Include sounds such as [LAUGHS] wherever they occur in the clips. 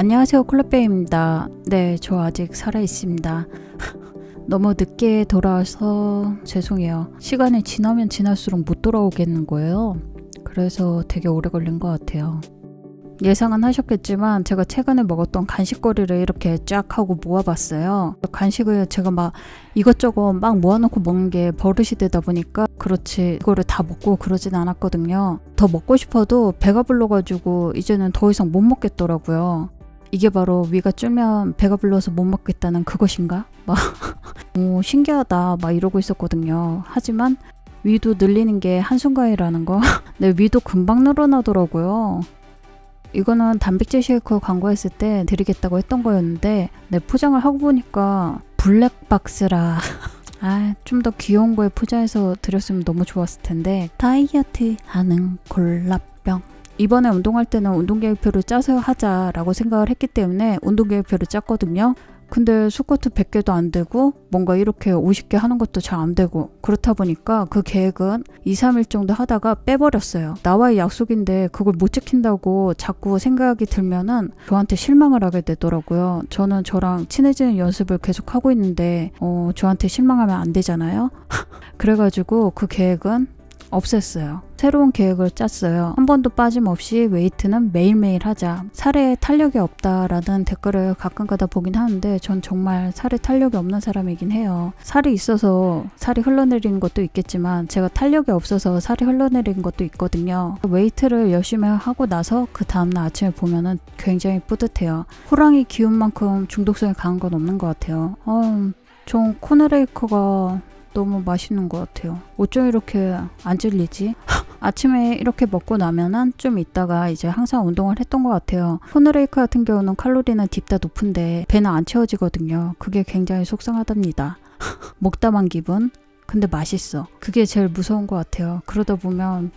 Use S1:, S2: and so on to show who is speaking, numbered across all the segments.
S1: 안녕하세요 콜라빼입니다. 네, 저 아직 살아있습니다. 너무 늦게 돌아와서 죄송해요. 시간이 지나면 지날수록 못 돌아오겠는 거예요. 그래서 되게 오래 걸린 것 같아요. 예상은 하셨겠지만 제가 최근에 먹었던 간식거리를 이렇게 쫙 하고 모아봤어요. 간식을 제가 막 이것저것 막 모아놓고 먹는 게 버릇이 되다 보니까 그렇지 이거를 다 먹고 그러진 않았거든요. 더 먹고 싶어도 배가 불러가지고 이제는 더 이상 못 먹겠더라고요. 이게 바로 위가 줄면 배가 불러서 못 먹겠다는 그것인가? 막 [LAUGHS] 오, 신기하다 막 이러고 있었거든요. 하지만 위도 늘리는 게 한순간이라는 거. [LAUGHS] 네, 위도 금방 늘어나더라고요. 이거는 단백질 쉐이크 광고했을 때 드리겠다고 했던 거였는데 네, 포장을 하고 보니까 블랙박스라 [LAUGHS] 아, 좀 더 귀여운 거에 포장해서 드렸으면 너무 좋았을 텐데 다이어트 하는 콜라병 이번에 운동할 때는 운동계획표를 짜서 하자라고 생각을 했기 때문에 운동계획표를 짰거든요. 근데 스쿼트 100개도 안 되고 뭔가 이렇게 50개 하는 것도 잘 안 되고 그렇다 보니까 그 계획은 2, 3일 정도 하다가 빼버렸어요. 나와의 약속인데 그걸 못 지킨다고 자꾸 생각이 들면은 저한테 실망을 하게 되더라고요. 저는 저랑 친해지는 연습을 계속 하고 있는데 어, 저한테 실망하면 안 되잖아요. [LAUGHS] 그래가지고 그 계획은 없앴어요. 새로운 계획을 짰어요. 한 번도 빠짐없이 웨이트는 매일매일 하자. 살에 탄력이 없다라는 댓글을 가끔가다 보긴 하는데 전 정말 살에 탄력이 없는 사람이긴 해요. 살이 있어서 살이 흘러내리는 것도 있겠지만 제가 탄력이 없어서 살이 흘러내리는 것도 있거든요. 웨이트를 열심히 하고 나서 그 다음날 아침에 보면은 굉장히 뿌듯해요. 호랑이 기운만큼 중독성이 강한 건 없는 것 같아요. 어, 전 코네레이커가 너무 맛있는 것 같아요. 어쩜 이렇게 안 질리지? 아침에 이렇게 먹고 나면은 좀 있다가 이제 항상 운동을 했던 것 같아요. 코너레이크 같은 경우는 칼로리는 딥다 높은데 배는 안 채워지거든요. 그게 굉장히 속상하답니다. [LAUGHS] 먹다만 기분? 근데 맛있어. 그게 제일 무서운 것 같아요. 그러다 보면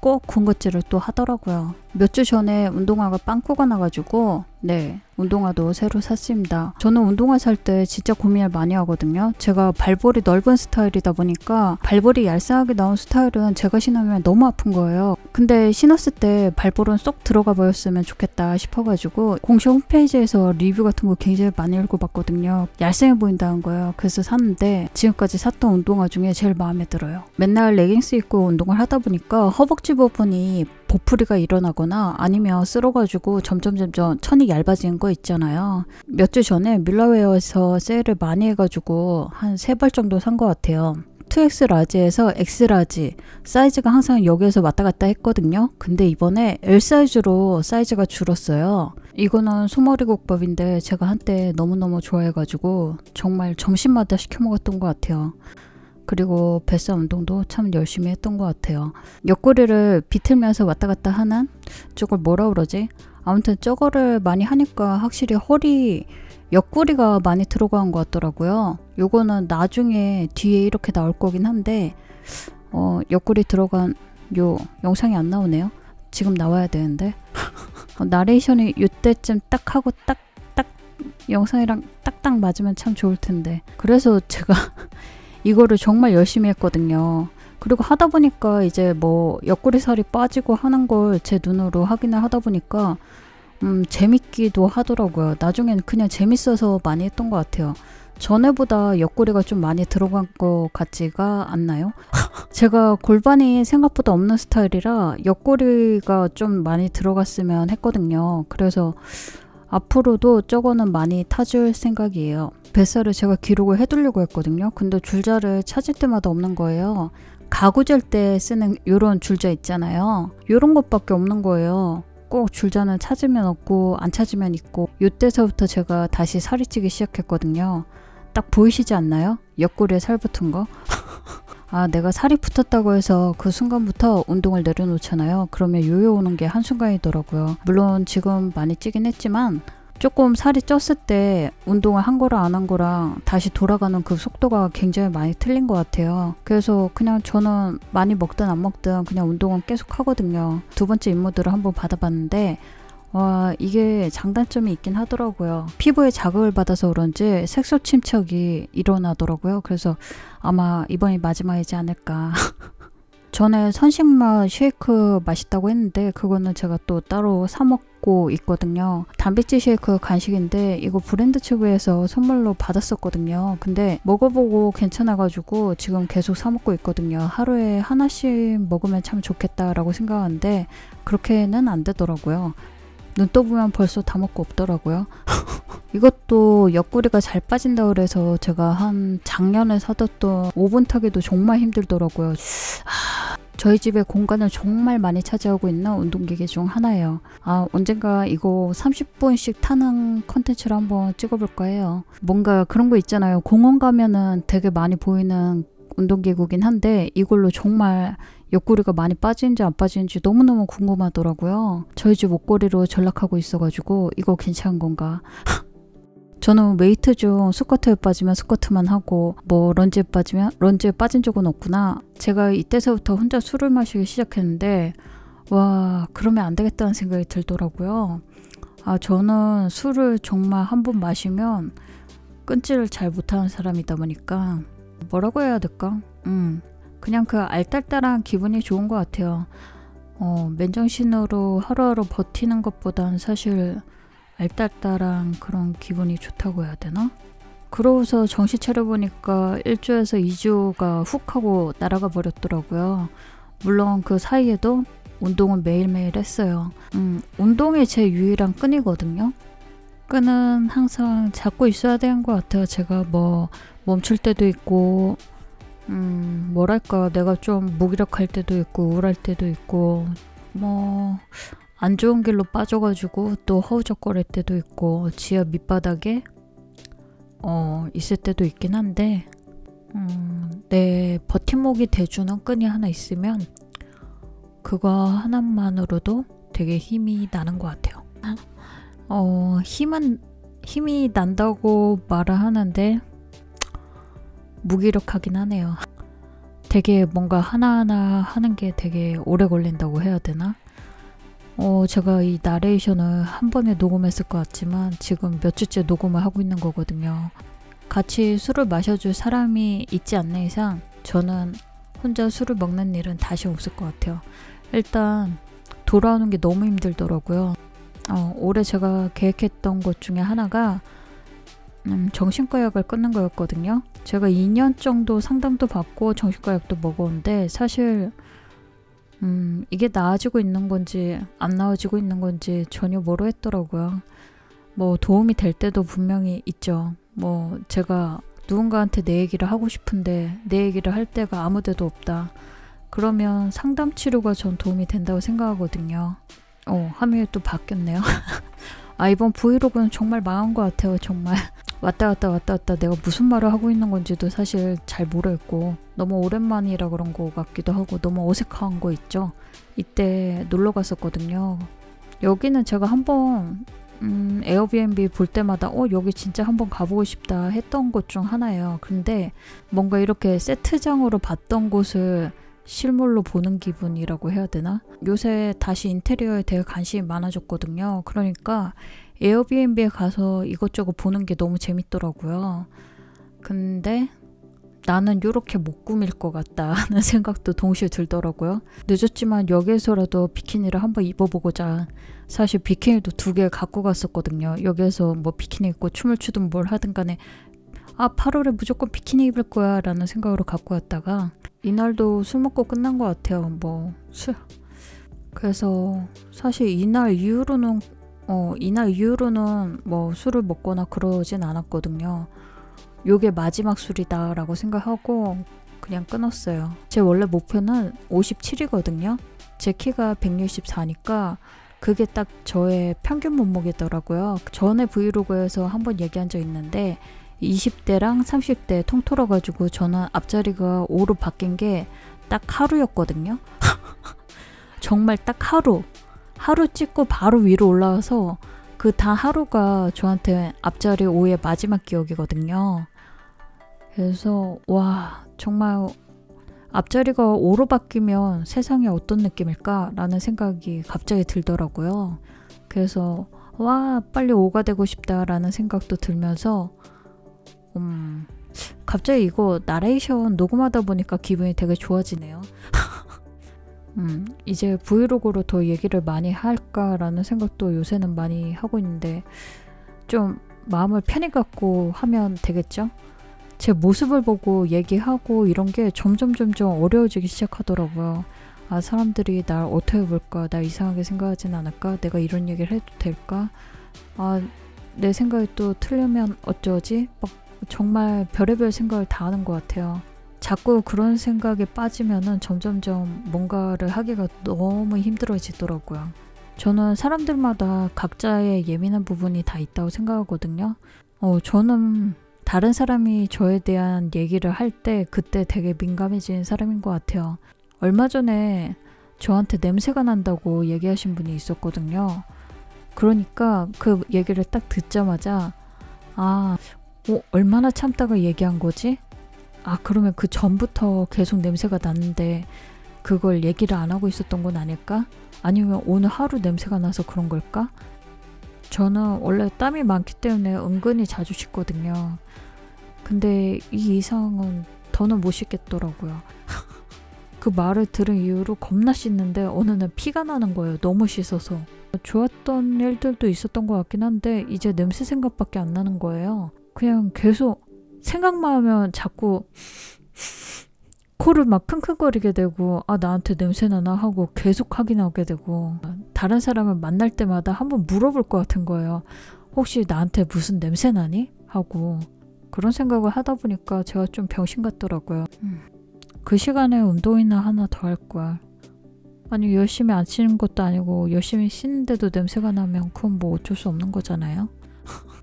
S1: 꼭 군것질을 또 하더라고요. 몇 주 전에 운동화가 빵꾸가 나가지고 네 운동화도 새로 샀습니다. 저는 운동화 살 때 진짜 고민을 많이 하거든요. 제가 발볼이 넓은 스타일이다 보니까 발볼이 얄쌍하게 나온 스타일은 제가 신으면 너무 아픈 거예요. 근데 신었을 때 발볼은 쏙 들어가 버렸으면 좋겠다 싶어가지고 공식 홈페이지에서 리뷰 같은 거 굉장히 많이 읽어봤거든요. 얄쌍해 보인다는 거예요. 그래서 샀는데 지금까지 샀던 운동화 중에 제일 마음에 들어요. 맨날 레깅스 입고 운동을 하다 보니까 허벅지 부분이 보풀이가 일어나거나 아니면 쓸려가지고 점점 점점 천이 얇아지는 거 있잖아요. 몇 주 전에 뮬라웨어에서 세일을 많이 해가지고 한 세 벌 정도 산 것 같아요. 2X 라지에서 X 라지 사이즈가 항상 여기에서 왔다 갔다 했거든요. 근데 이번에 L 사이즈로 사이즈가 줄었어요. 이거는 소머리 국밥인데 제가 한때 너무너무 좋아해가지고 정말 점심마다 시켜 먹었던 것 같아요. 그리고 뱃살 운동도 참 열심히 했던 것 같아요. 옆구리를 비틀면서 왔다 갔다 하는 저걸 뭐라 그러지? 아무튼 저거를 많이 하니까 확실히 허리 옆구리가 많이 들어간 것 같더라고요. 요거는 나중에 뒤에 이렇게 나올 거긴 한데 어, 옆구리 들어간 요 영상이 안 나오네요. 지금 나와야 되는데 어, 나레이션이 요때쯤 딱 하고 딱딱 영상이랑 딱딱 맞으면 참 좋을 텐데 그래서 제가 [LAUGHS] 이거를 정말 열심히 했거든요. 그리고 하다 보니까 이제 뭐 옆구리 살이 빠지고 하는 걸 제 눈으로 확인을 하다 보니까 음, 재밌기도 하더라고요. 나중엔 그냥 재밌어서 많이 했던 것 같아요. 전에보다 옆구리가 좀 많이 들어간 것 같지가 않나요? [LAUGHS] 제가 골반이 생각보다 없는 스타일이라 옆구리가 좀 많이 들어갔으면 했거든요. 그래서 앞으로도 저거는 많이 타줄 생각이에요. 뱃살을 제가 기록을 해두려고 했거든요. 근데 줄자를 찾을 때마다 없는 거예요. 가구 젤때 쓰는 이런 줄자 있잖아요. 이런 것밖에 없는 거예요. 꼭 줄자는 찾으면 없고 안 찾으면 있고 이때서부터 제가 다시 살이 찌기 시작했거든요. 딱 보이시지 않나요? 옆구리에 살 붙은 거. [LAUGHS] 아, 내가 살이 붙었다고 해서 그 순간부터 운동을 내려놓잖아요. 그러면 요요 오는 게 한순간이더라고요. 물론 지금 많이 찌긴 했지만 조금 살이 쪘을 때 운동을 한 거랑 안 한 거랑 다시 돌아가는 그 속도가 굉장히 많이 틀린 것 같아요. 그래서 그냥 저는 많이 먹든 안 먹든 그냥 운동은 계속 하거든요. 두 번째 임무들을 한번 받아봤는데 와 이게 장단점이 있긴 하더라고요. 피부에 자극을 받아서 그런지 색소 침착이 일어나더라고요. 그래서 아마 이번이 마지막이지 않을까. [LAUGHS] 전에 선식맛 쉐이크 맛있다고 했는데 그거는 제가 또 따로 사 먹. 먹고 있거든요. 단백질 쉐이크 간식인데 이거 브랜드 측에서 선물로 받았었거든요. 근데 먹어보고 괜찮아가지고 지금 계속 사 먹고 있거든요. 하루에 하나씩 먹으면 참 좋겠다라고 생각하는데 그렇게는 안 되더라고요. 눈 떠보면 벌써 다 먹고 없더라고요. [LAUGHS] 이것도 옆구리가 잘 빠진다 그래서 제가 한 작년에 사뒀던 오븐 타기도 정말 힘들더라고요. 저희 집에 공간을 정말 많이 차지하고 있는 운동기계 중 하나예요. 아, 언젠가 이거 30분씩 타는 컨텐츠를 한번 찍어볼까 해요. 뭔가 그런 거 있잖아요. 공원 가면은 되게 많이 보이는 운동기구긴 한데 이걸로 정말 옆구리가 많이 빠지는지 안 빠지는지 너무너무 궁금하더라고요. 저희 집 옷걸이로 전락하고 있어가지고 이거 괜찮은 건가? [LAUGHS] 저는 웨이트 중 스쿼트에 빠지면 스쿼트만 하고 뭐 런지에 빠지면 런지에 빠진 적은 없구나. 제가 이때서부터 혼자 술을 마시기 시작했는데 와 그러면 안 되겠다는 생각이 들더라고요. 아 저는 술을 정말 한 번 마시면 끊지를 잘 못하는 사람이다 보니까 뭐라고 해야 될까? 음 그냥 그 알딸딸한 기분이 좋은 것 같아요. 어, 맨정신으로 하루하루 버티는 것보단 사실 알딸딸한 그런 기분이 좋다고 해야 되나? 그러고서 정신 차려보니까 1주에서 2주가 훅 하고 날아가 버렸더라고요. 물론 그 사이에도 운동은 매일매일 했어요. 음, 운동이 제 유일한 끈이거든요. 끈은 항상 잡고 있어야 되는 것 같아요. 제가 뭐 멈출 때도 있고, 음, 뭐랄까, 내가 좀 무기력할 때도 있고, 우울할 때도 있고, 뭐, 안 좋은 길로 빠져가지고 또 허우적거릴 때도 있고 지하 밑바닥에 어 있을 때도 있긴 한데 음, 내 버팀목이 돼주는 끈이 하나 있으면 그거 하나만으로도 되게 힘이 나는 것 같아요. 어 힘은 힘이 난다고 말을 하는데 무기력하긴 하네요. 되게 뭔가 하나하나 하는 게 되게 오래 걸린다고 해야 되나? 어, 제가 이 나레이션을 한 번에 녹음했을 것 같지만 지금 몇 주째 녹음을 하고 있는 거거든요. 같이 술을 마셔줄 사람이 있지 않는 이상 저는 혼자 술을 먹는 일은 다시 없을 것 같아요. 일단 돌아오는 게 너무 힘들더라고요. 어, 올해 제가 계획했던 것 중에 하나가 음, 정신과 약을 끊는 거였거든요. 제가 2년 정도 상담도 받고 정신과 약도 먹었는데 사실 음, 이게 나아지고 있는 건지 안 나아지고 있는 건지 전혀 모르겠더라고요. 뭐 도움이 될 때도 분명히 있죠. 뭐 제가 누군가한테 내 얘기를 하고 싶은데 내 얘기를 할 때가 아무 데도 없다. 그러면 상담 치료가 전 도움이 된다고 생각하거든요. 어, 화면이 또 바뀌었네요. [LAUGHS] 아, 이번 브이로그는 정말 망한 것 같아요, 정말. 왔다 갔다 왔다 갔다 내가 무슨 말을 하고 있는 건지도 사실 잘 모르겠고 너무 오랜만이라 그런 거 같기도 하고 너무 어색한 거 있죠. 이때 놀러 갔었거든요. 여기는 제가 한번 음, 에어비앤비 볼 때마다 어 여기 진짜 한번 가보고 싶다 했던 곳 중 하나예요. 근데 뭔가 이렇게 세트장으로 봤던 곳을 실물로 보는 기분이라고 해야 되나? 요새 다시 인테리어에 대해 관심이 많아졌거든요. 그러니까 에어비앤비에 가서 이것저것 보는 게 너무 재밌더라고요. 근데 나는 이렇게 못 꾸밀 것 같다는 [LAUGHS] 생각도 동시에 들더라고요. 늦었지만 여기에서라도 비키니를 한번 입어보고자 사실 비키니도 두 개 갖고 갔었거든요. 여기에서 뭐 비키니 입고 춤을 추든 뭘 하든 간에 아 8월에 무조건 비키니 입을 거야 라는 생각으로 갖고 왔다가 이날도 술 먹고 끝난 것 같아요. 뭐 술. 그래서 사실 이날 이후로는 어, 이날 이후로는 뭐 술을 먹거나 그러진 않았거든요. 요게 마지막 술이다라고 생각하고 그냥 끊었어요. 제 원래 목표는 57이거든요. 제 키가 164니까 그게 딱 저의 평균 몸무게더라고요. 전에 브이로그에서 한번 얘기한 적 있는데 20대랑 30대 통틀어가지고 저는 앞자리가 5로 바뀐 게 딱 하루였거든요. [LAUGHS] 정말 딱 하루. 하루 찍고 바로 위로 올라와서 그 다 하루가 저한테 앞자리 5의 마지막 기억이거든요. 그래서 와 정말 앞자리가 5로 바뀌면 세상이 어떤 느낌일까라는 생각이 갑자기 들더라고요. 그래서 와 빨리 5가 되고 싶다라는 생각도 들면서 음 갑자기 이거 나레이션 녹음하다 보니까 기분이 되게 좋아지네요. 음, 이제 브이로그로 더 얘기를 많이 할까라는 생각도 요새는 많이 하고 있는데 좀 마음을 편히 갖고 하면 되겠죠? 제 모습을 보고 얘기하고 이런 게 점점 점점 어려워지기 시작하더라고요. 아, 사람들이 날 어떻게 볼까? 나 이상하게 생각하진 않을까? 내가 이런 얘기를 해도 될까? 아, 내 생각이 또 틀리면 어쩌지? 막 정말 별의별 생각을 다 하는 것 같아요. 자꾸 그런 생각에 빠지면은 점점점 뭔가를 하기가 너무 힘들어지더라고요. 저는 사람들마다 각자의 예민한 부분이 다 있다고 생각하거든요. 어, 저는 다른 사람이 저에 대한 얘기를 할 때 그때 되게 민감해지는 사람인 것 같아요. 얼마 전에 저한테 냄새가 난다고 얘기하신 분이 있었거든요. 그러니까 그 얘기를 딱 듣자마자 아, 어, 얼마나 참다가 얘기한 거지? 아, 그러면 그 전부터 계속 냄새가 났는데 그걸 얘기를 안 하고 있었던 건 아닐까? 아니면 오늘 하루 냄새가 나서 그런 걸까? 저는 원래 땀이 많기 때문에 은근히 자주 씻거든요. 근데 이 이상은 더는 못 씻겠더라고요. [LAUGHS] 그 말을 들은 이후로 겁나 씻는데 어느 날 피가 나는 거예요. 너무 씻어서. 좋았던 일들도 있었던 것 같긴 한데 이제 냄새 생각밖에 안 나는 거예요. 그냥 계속 생각만 하면 자꾸 코를 막 킁킁거리게 되고 아 나한테 냄새 나나 하고 계속 확인하게 되고 다른 사람을 만날 때마다 한번 물어볼 것 같은 거예요. 혹시 나한테 무슨 냄새 나니? 하고 그런 생각을 하다 보니까 제가 좀 병신 같더라고요. 음. 그 시간에 운동이나 하나 더할 걸. 아니 열심히 안 씻는 것도 아니고 열심히 씻는데도 냄새가 나면 그건 뭐 어쩔 수 없는 거잖아요.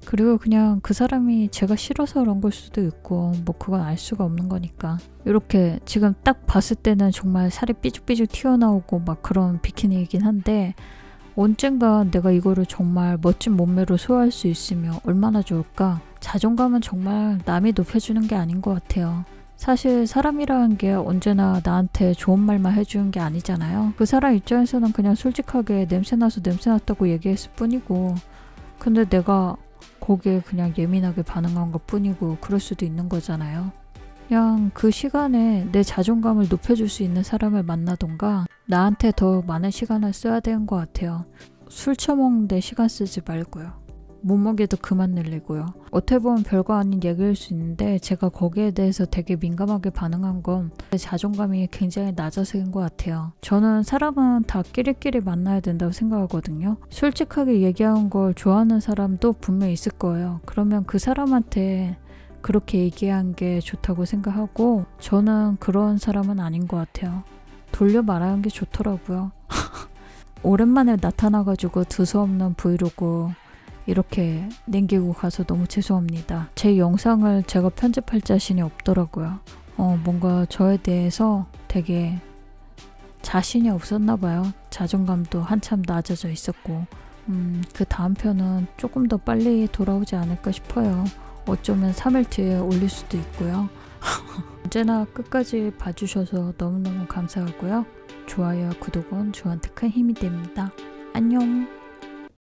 S1: 그리고 그냥 그 사람이 제가 싫어서 그런 걸 수도 있고 뭐 그건 알 수가 없는 거니까. 이렇게 지금 딱 봤을 때는 정말 살이 삐죽삐죽 튀어나오고 막 그런 비키니이긴 한데 언젠가 내가 이거를 정말 멋진 몸매로 소화할 수 있으면 얼마나 좋을까? 자존감은 정말 남이 높여주는 게 아닌 것 같아요. 사실 사람이라는 게 언제나 나한테 좋은 말만 해주는 게 아니잖아요. 그 사람 입장에서는 그냥 솔직하게 냄새나서 냄새났다고 얘기했을 뿐이고. 근데 내가 거기에 그냥 예민하게 반응한 것 뿐이고 그럴 수도 있는 거잖아요. 그냥 그 시간에 내 자존감을 높여줄 수 있는 사람을 만나던가 나한테 더 많은 시간을 써야 되는 것 같아요. 술 처먹는데 시간 쓰지 말고요. 몸무게도 그만 늘리고요. 어떻게 보면 별거 아닌 얘기일 수 있는데 제가 거기에 대해서 되게 민감하게 반응한 건제 자존감이 굉장히 낮아서인 것 같아요. 저는 사람은 다 끼리끼리 만나야 된다고 생각하거든요. 솔직하게 얘기한 걸 좋아하는 사람도 분명 있을 거예요. 그러면 그 사람한테 그렇게 얘기한 게 좋다고 생각하고 저는 그런 사람은 아닌 것 같아요. 돌려 말하는 게 좋더라고요. [LAUGHS] 오랜만에 나타나가지고 두서없는 브이로그 이렇게 남기고 가서 너무 죄송합니다. 제 영상을 제가 편집할 자신이 없더라고요. 어, 뭔가 저에 대해서 되게 자신이 없었나 봐요. 자존감도 한참 낮아져 있었고, 음, 그 다음 편은 조금 더 빨리 돌아오지 않을까 싶어요. 어쩌면 3일 뒤에 올릴 수도 있고요. [LAUGHS] 언제나 끝까지 봐주셔서 너무너무 감사하고요. 좋아요와 구독은 저한테 큰 힘이 됩니다. 안녕!